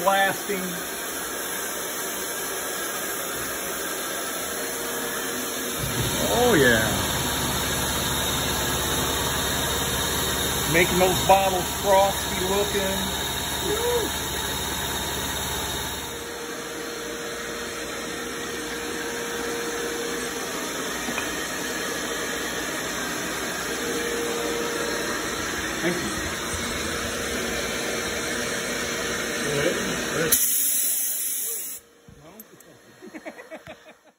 long lasting. Oh yeah. Making those bottles frosty looking. Thank you. Good.